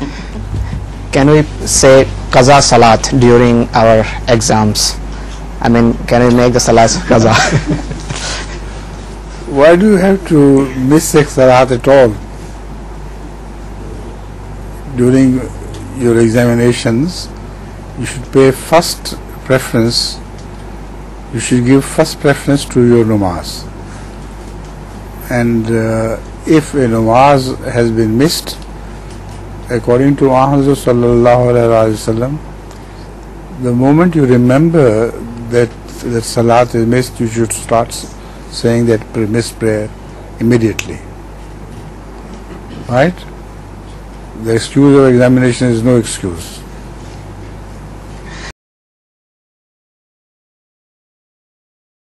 can we say qaza salat during our exams? I mean, can we make the salat qaza? Why do you have to miss salat at all? During your examinations, you should pay first preference, you should give first preference to your namaz. And uh, if a namaz has been missed, according to Muhammad wasallam, the moment you remember that that salat is missed, you should start saying that missed prayer immediately. Right? The excuse of examination is no excuse.